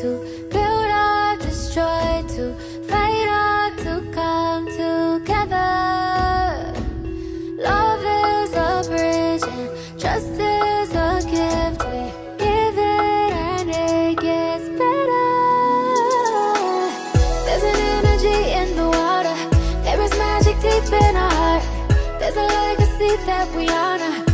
to build or destroy, to fight or to come together. Love is a bridge and trust is a gift. We give it and it gets better. There's an energy in the water, there is magic deep in our heart. There's a legacy that we honor.